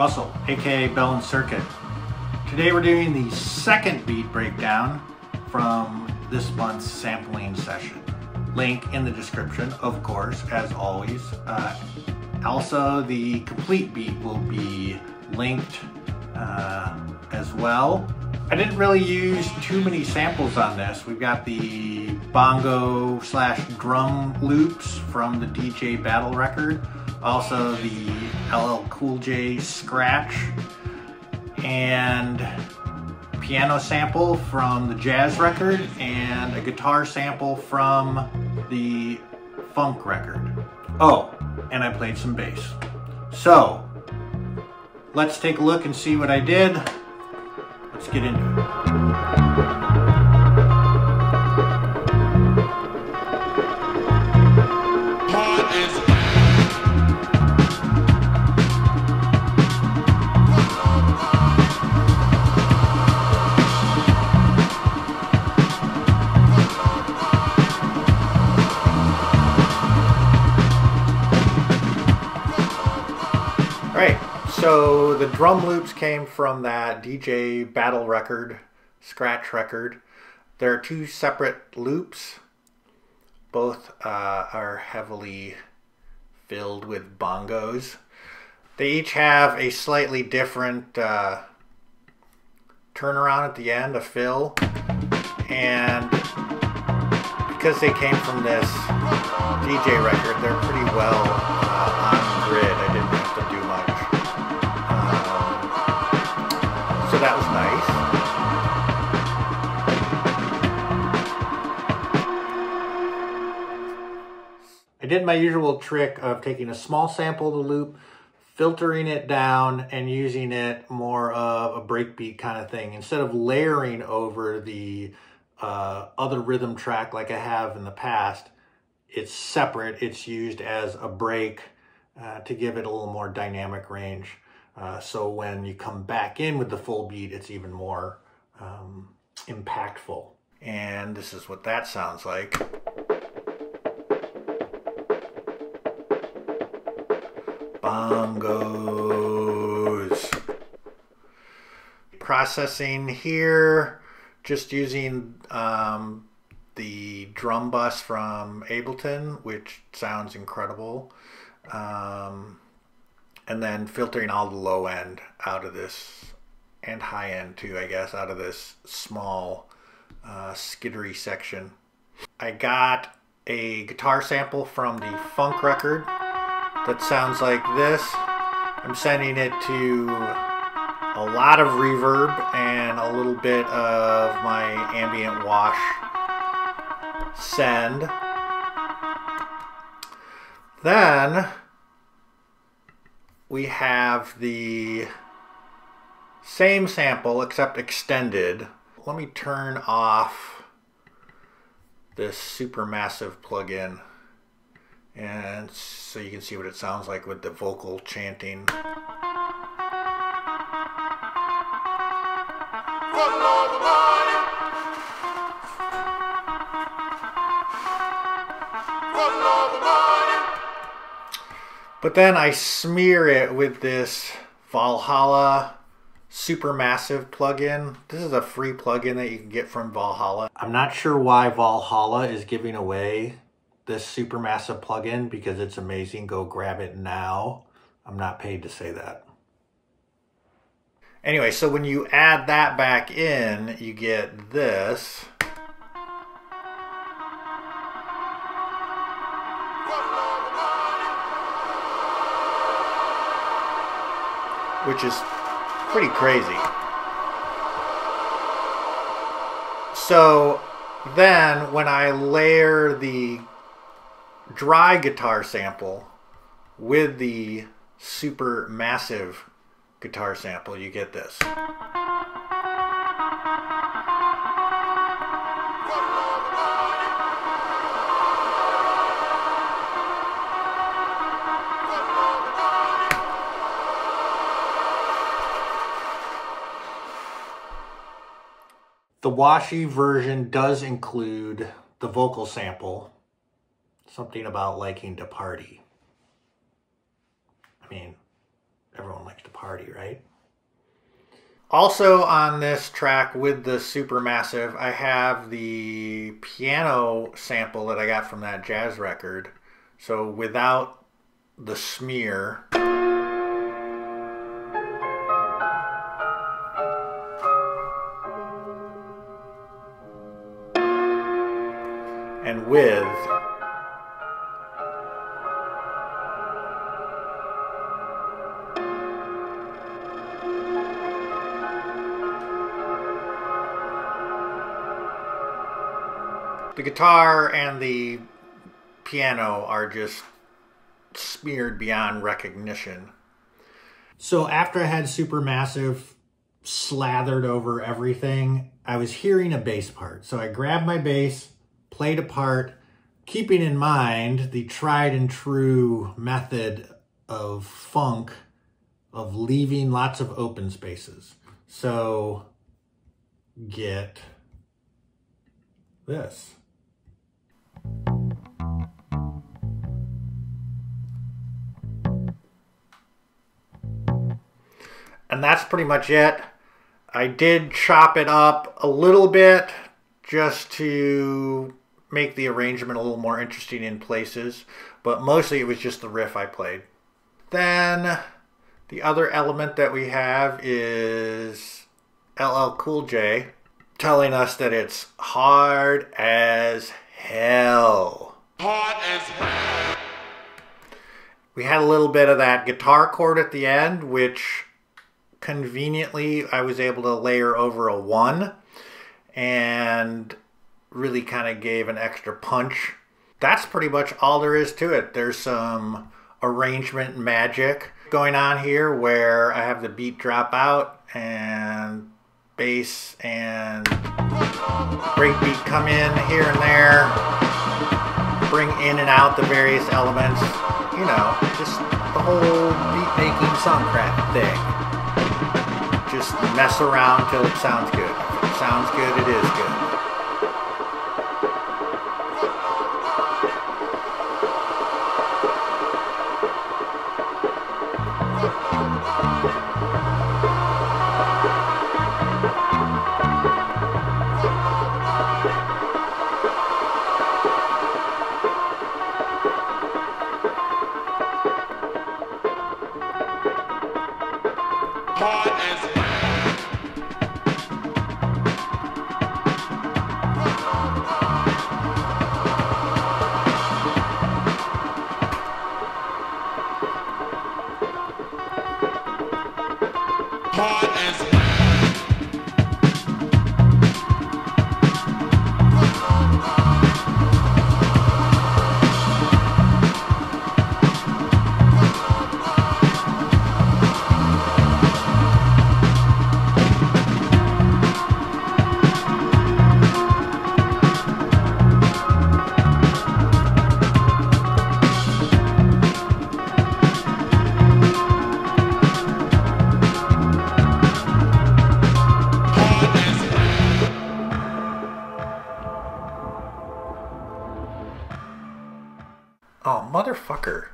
aka Bell and Circuit. Today we're doing the second beat breakdown from this month's sampling session. Link in the description, of course, as always. Uh, also, the complete beat will be linked uh, as well. I didn't really use too many samples on this. We've got the bongo slash drum loops from the DJ Battle record, also the LL Cool J scratch, and piano sample from the jazz record, and a guitar sample from the funk record. Oh, and I played some bass. So, let's take a look and see what I did. Let's get into it. The drum loops came from that DJ Battle record, scratch record. There are two separate loops. Both uh, are heavily filled with bongos. They each have a slightly different uh, turnaround at the end, a fill. And because they came from this DJ record, they're pretty well uh, did my usual trick of taking a small sample of the loop, filtering it down, and using it more of a breakbeat kind of thing. Instead of layering over the uh, other rhythm track like I have in the past, it's separate. It's used as a break uh, to give it a little more dynamic range. Uh, so when you come back in with the full beat, it's even more um, impactful. And this is what that sounds like. Bongos. Processing here, just using um, the drum bus from Ableton, which sounds incredible. Um, and then filtering all the low end out of this, and high end too, I guess, out of this small uh, skittery section. I got a guitar sample from the funk record that sounds like this. I'm sending it to a lot of reverb and a little bit of my ambient wash send. Then we have the same sample except extended. Let me turn off this super supermassive plugin and so you can see what it sounds like with the vocal chanting. But then I smear it with this Valhalla Supermassive plugin. This is a free plugin that you can get from Valhalla. I'm not sure why Valhalla is giving away this Supermassive plugin because it's amazing. Go grab it now. I'm not paid to say that. Anyway, so when you add that back in, you get this. Which is pretty crazy. So then when I layer the dry guitar sample with the super massive guitar sample, you get this. The Washi version does include the vocal sample, something about liking to party. I mean, everyone likes to party, right? Also on this track with the Supermassive, I have the piano sample that I got from that jazz record. So without the smear. And with the guitar and the piano are just smeared beyond recognition. So after I had Supermassive slathered over everything, I was hearing a bass part. So I grabbed my bass, played a part, keeping in mind the tried and true method of funk of leaving lots of open spaces. So get this. And that's pretty much it. I did chop it up a little bit just to make the arrangement a little more interesting in places, but mostly it was just the riff I played. Then the other element that we have is LL Cool J telling us that it's hard as hell. Hard as hell. We had a little bit of that guitar chord at the end, which conveniently I was able to layer over a one and really kind of gave an extra punch. That's pretty much all there is to it. There's some arrangement magic going on here where I have the beat drop out and bass and breakbeat come in here and there, bring in and out the various elements, you know, just the whole beat making songcraft thing just mess around till it sounds good. If it sounds good, it is good. Motherfucker.